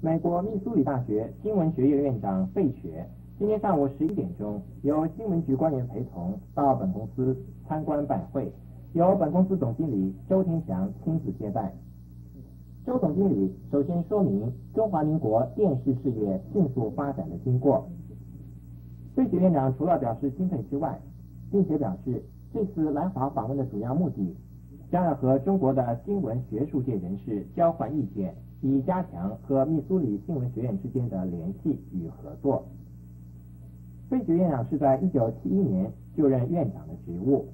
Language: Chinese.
美国密苏里大学新闻学院院长费雪今天上午十一点钟，由新闻局官员陪同到本公司参观拜会，由本公司总经理周天祥亲自接待。周总经理首先说明中华民国电视事业迅速发展的经过。费雪院长除了表示钦佩之外，并且表示这次来华访问的主要目的，将要和中国的新闻学术界人士交换意见，以加强和密苏里新闻学院之间的联系与合作。费雪院长是在1971年就任院长的职务。